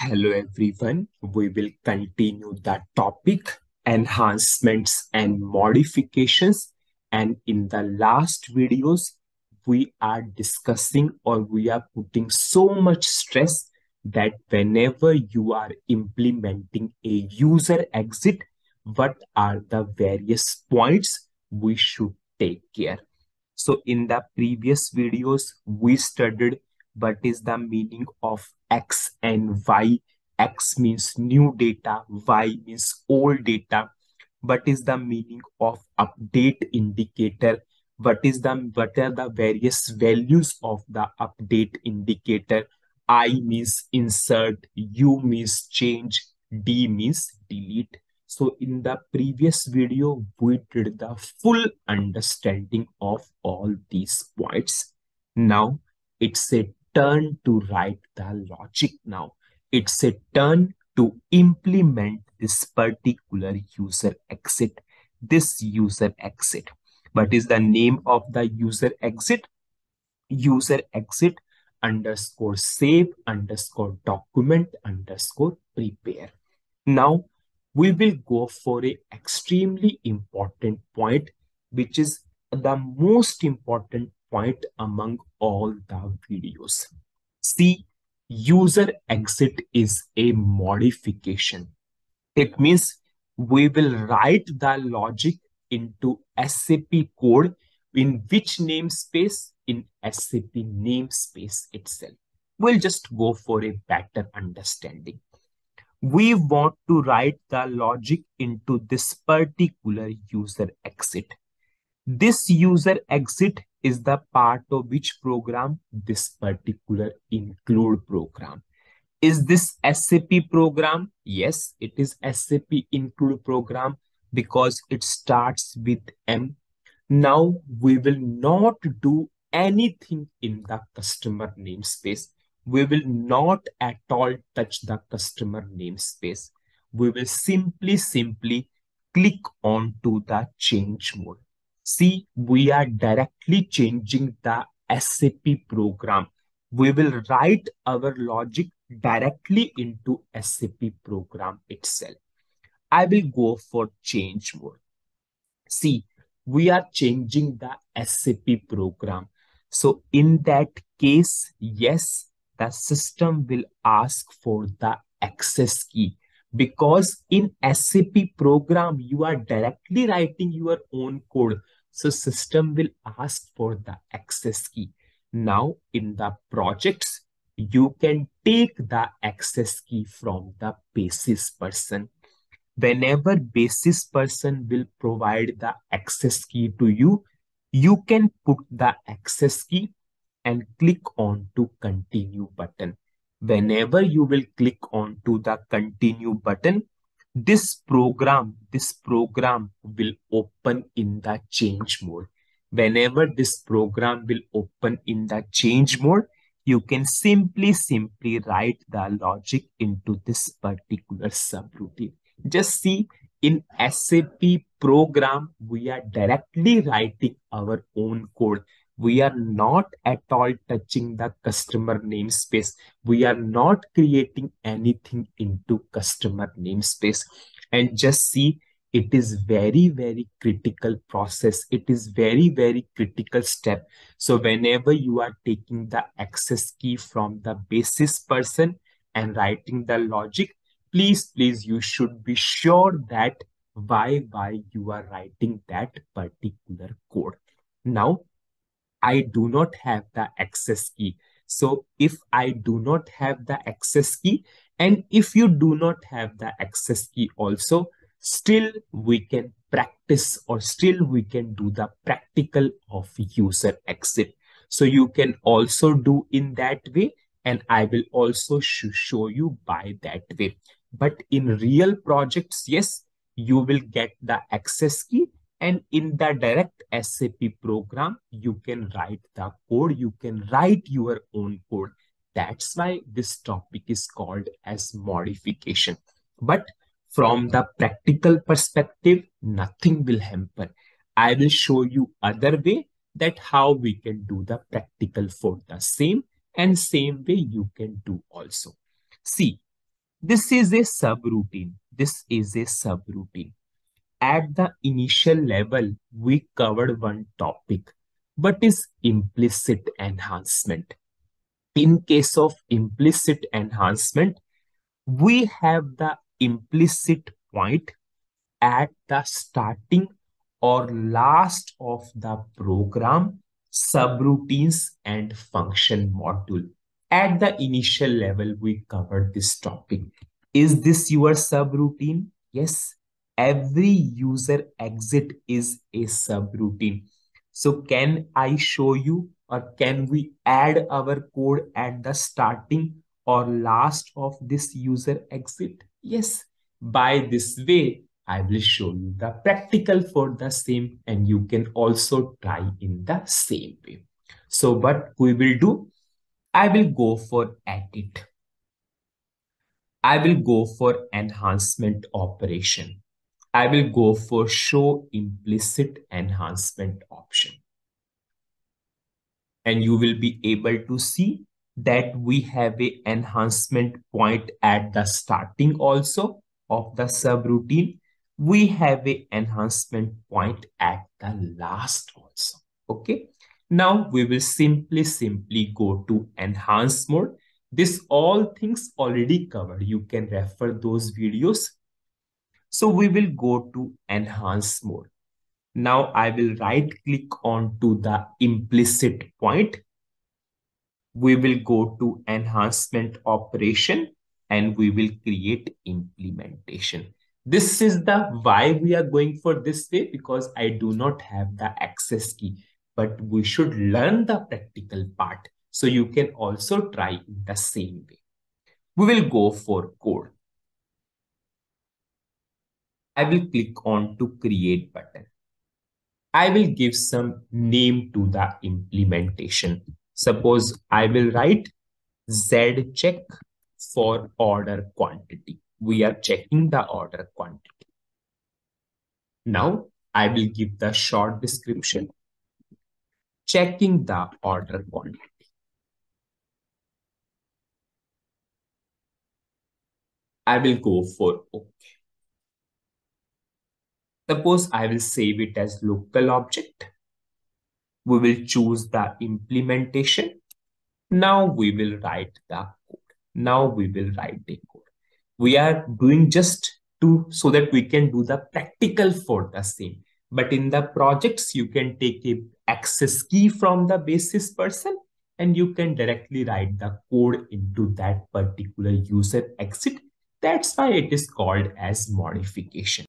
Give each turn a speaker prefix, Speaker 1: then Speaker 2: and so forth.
Speaker 1: Hello everyone. We will continue the topic enhancements and modifications. And in the last videos, we are discussing or we are putting so much stress that whenever you are implementing a user exit, what are the various points we should take care. So in the previous videos, we studied what is the meaning of X and Y. X means new data, Y means old data. What is the meaning of update indicator? What is the what are the various values of the update indicator? I means insert, U means change, D means delete. So in the previous video, we did the full understanding of all these points. Now it's a turn to write the logic now. It's a turn to implement this particular user exit, this user exit. What is the name of the user exit? User exit underscore save underscore document underscore prepare. Now we will go for a extremely important point, which is the most important point among all the videos. See, user exit is a modification. It means we will write the logic into SAP code in which namespace? In SAP namespace itself. We'll just go for a better understanding. We want to write the logic into this particular user exit. This user exit is the part of which program? This particular include program. Is this SAP program? Yes, it is SAP include program because it starts with M. Now we will not do anything in the customer namespace. We will not at all touch the customer namespace. We will simply, simply click on to the change mode. See, we are directly changing the SAP program. We will write our logic directly into SAP program itself. I will go for change mode. See, we are changing the SAP program. So in that case, yes, the system will ask for the access key because in SAP program, you are directly writing your own code. So system will ask for the access key. Now in the projects, you can take the access key from the basis person. Whenever basis person will provide the access key to you, you can put the access key and click on to continue button. Whenever you will click on to the continue button, this program, this program will open in the change mode. Whenever this program will open in the change mode, you can simply, simply write the logic into this particular subroutine. Just see in SAP program, we are directly writing our own code we are not at all touching the customer namespace. We are not creating anything into customer namespace. And just see, it is very, very critical process. It is very, very critical step. So whenever you are taking the access key from the basis person and writing the logic, please, please, you should be sure that why, why you are writing that particular code. Now, I do not have the access key. So if I do not have the access key, and if you do not have the access key also, still we can practice or still we can do the practical of user exit. So you can also do in that way, and I will also sh show you by that way. But in real projects, yes, you will get the access key and in the direct SAP program, you can write the code, you can write your own code. That's why this topic is called as modification. But from the practical perspective, nothing will hamper. I will show you other way that how we can do the practical for the same and same way you can do also. See, This is a subroutine. This is a subroutine. At the initial level, we covered one topic, but is implicit enhancement. In case of implicit enhancement, we have the implicit point at the starting or last of the program, subroutines and function module. At the initial level, we covered this topic. Is this your subroutine? Yes. Every user exit is a subroutine. So can I show you or can we add our code at the starting or last of this user exit? Yes. By this way, I will show you the practical for the same and you can also try in the same way. So what we will do, I will go for edit. I will go for enhancement operation. I will go for show implicit enhancement option. And you will be able to see that we have a enhancement point at the starting also of the subroutine we have a enhancement point at the last also. Okay. Now we will simply, simply go to enhance mode. This all things already covered. You can refer those videos. So we will go to enhance mode. Now I will right click on to the implicit point. We will go to enhancement operation and we will create implementation. This is the why we are going for this way because I do not have the access key, but we should learn the practical part. So you can also try the same way. We will go for code. I will click on to create button. I will give some name to the implementation. Suppose I will write Z check for order quantity we are checking the order quantity. Now, I will give the short description. Checking the order quantity. I will go for OK. Suppose I will save it as local object. We will choose the implementation. Now we will write the code. Now we will write the code we are doing just to so that we can do the practical for the same but in the projects you can take a access key from the basis person and you can directly write the code into that particular user exit that's why it is called as modification